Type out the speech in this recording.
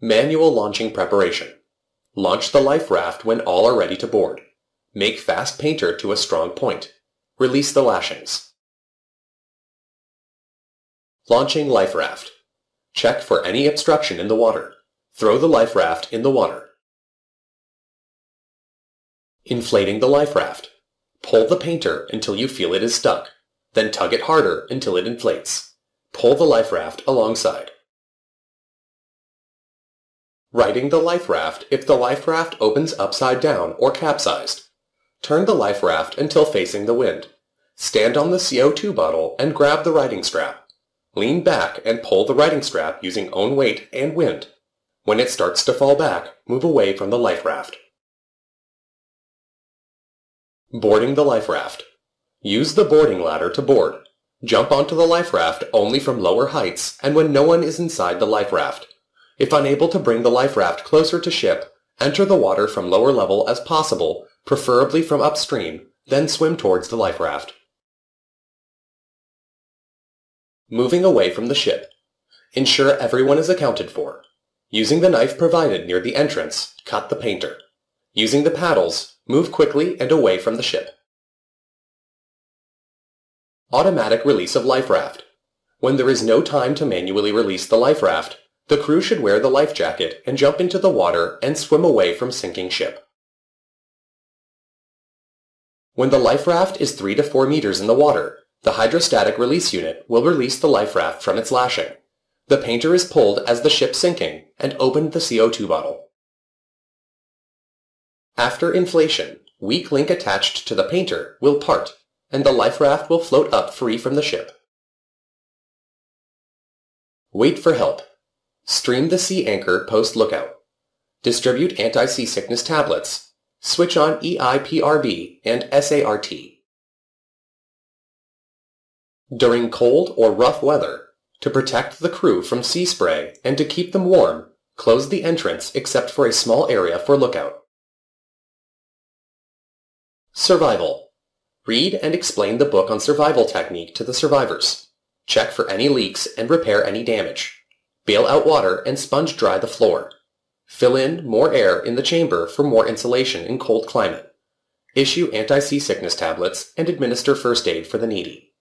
Manual launching preparation. Launch the life raft when all are ready to board. Make fast painter to a strong point. Release the lashings. Launching life raft. Check for any obstruction in the water. Throw the life raft in the water. Inflating the life raft. Pull the painter until you feel it is stuck. Then tug it harder until it inflates. Pull the life raft alongside. Righting the life raft if the life raft opens upside down or capsized. Turn the life raft until facing the wind. Stand on the CO2 bottle and grab the righting strap. Lean back and pull the righting strap using own weight and wind. When it starts to fall back, move away from the life raft. Boarding the life raft. Use the boarding ladder to board. Jump onto the life raft only from lower heights and when no one is inside the life raft. If unable to bring the life raft closer to ship, enter the water from lower level as possible, preferably from upstream, then swim towards the life raft. Moving away from the ship. Ensure everyone is accounted for. Using the knife provided near the entrance, cut the painter. Using the paddles, move quickly and away from the ship. Automatic release of life raft. When there is no time to manually release the life raft, the crew should wear the life jacket and jump into the water and swim away from sinking ship. When the life raft is 3 to 4 meters in the water, the hydrostatic release unit will release the life raft from its lashing. The painter is pulled as the ship sinking and opened the CO2 bottle. After inflation, weak link attached to the painter will part, and the life raft will float up free from the ship. Wait for help. Stream the sea anchor post lookout. Distribute anti-seasickness tablets. Switch on EPIRB and SART. During cold or rough weather, to protect the crew from sea spray and to keep them warm, close the entrance except for a small area for lookout. Survival. Read and explain the book on survival technique to the survivors. Check for any leaks and repair any damage. Bail out water and sponge dry the floor. Fill in more air in the chamber for more insulation in cold climate. Issue anti-seasickness tablets and administer first aid for the needy.